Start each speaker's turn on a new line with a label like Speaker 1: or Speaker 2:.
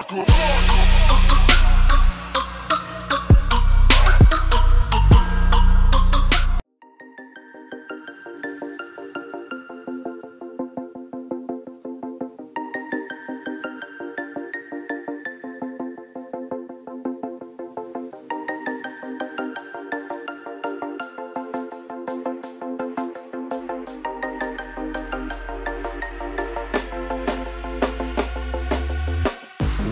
Speaker 1: Parker. Parker.